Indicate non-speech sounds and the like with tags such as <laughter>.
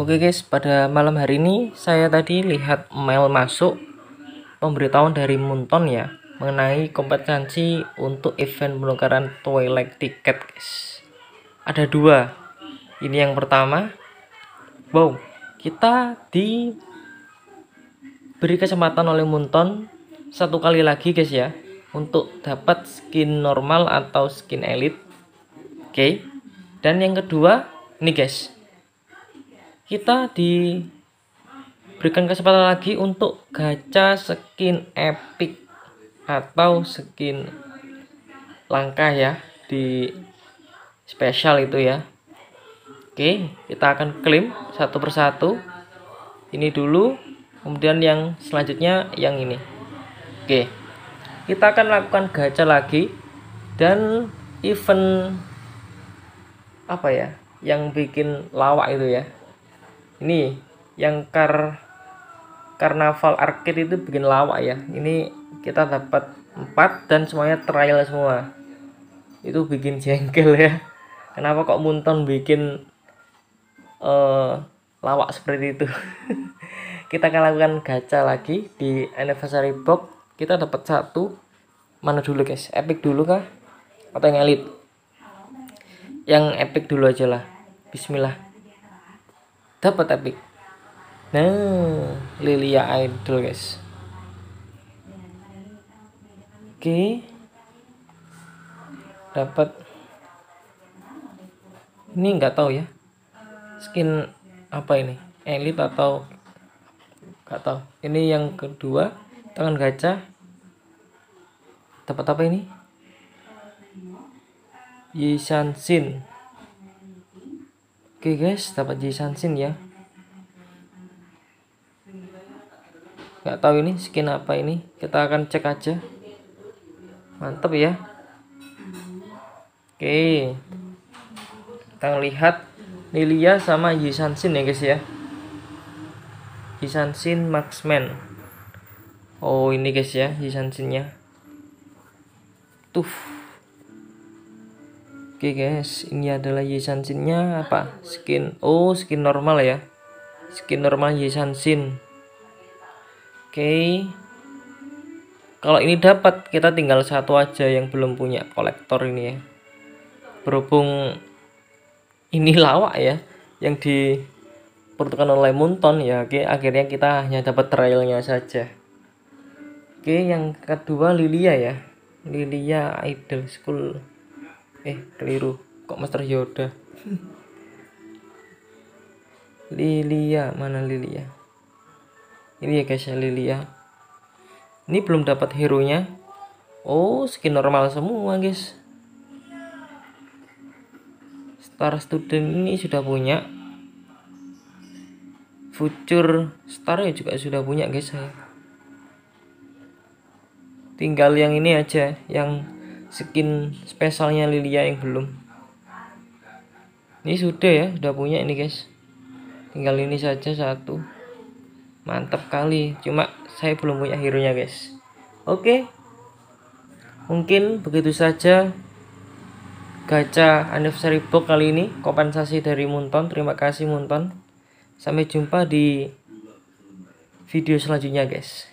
Oke guys, pada malam hari ini saya tadi lihat mail masuk pemberitahuan dari Munton ya mengenai kompetensi untuk event penukaran Twilight tiket guys. Ada dua. Ini yang pertama. Wow, kita diberi kesempatan oleh Munton satu kali lagi guys ya untuk dapat skin normal atau skin elite. Oke. Dan yang kedua, ini guys kita diberikan kesempatan lagi untuk gacha skin epic atau skin langka ya di spesial itu ya. Oke kita akan klaim satu persatu. Ini dulu kemudian yang selanjutnya yang ini. Oke kita akan lakukan gacha lagi dan event apa ya yang bikin lawak itu ya ini yang kar karnaval arcade itu bikin lawak ya. Ini kita dapat 4 dan semuanya trial semua. Itu bikin jengkel ya. Kenapa kok Munton bikin uh, lawak seperti itu? <laughs> Kita akan lakukan gacha lagi di anniversary box. Kita dapat satu. Mana dulu guys? Epic dulu kah? Atau yang elite? Yang epic dulu aja lah. Bismillah dapat epic nah Lilia Idol guys. Oke. Dapat. Ini nggak tahu ya. Skin apa ini? Elite atau nggak tahu. Ini yang kedua tangan gacha. Dapat apa ini? Yishan Sin Oke guys, dapat Jisansin ya. Gak tahu ini skin apa ini. Kita akan cek aja. Mantap ya. Oke. Kita lihat Lilia sama Jisansin ya guys ya. Jisansin Maxman. Oh ini guys ya Jisansinnya. Tuh Oke guys, ini adalah Yesansinnya apa? Skin, oh skin normal ya. Skin normal Yesansin. Oke. Kalau ini dapat, kita tinggal satu aja yang belum punya kolektor ini ya. Berhubung ini lawak ya, yang di pertukaran oleh Munton ya. Oke, akhirnya kita hanya dapat trailnya saja. Oke, yang kedua Lilia ya. Lilia Idol School eh keliru. Kok Master Yoda? Lilia mana Lilia? Ini ya guys ya Lilia. Ini belum dapat hero nya oh skin normal semua guys. Star Student ini sudah punya. Future Star ya juga sudah punya guys saya tinggal yang ini aja yang skin spesialnya Lilia yang belum. Ini sudah ya sudah punya ini guys. Tinggal ini saja satu. Mantap kali. Cuma saya belum punya hero nya guys. Oke. Mungkin begitu saja gacha anniversary box kali ini. Kompensasi dari Munton. Terima kasih Munton. Sampai jumpa di video selanjutnya guys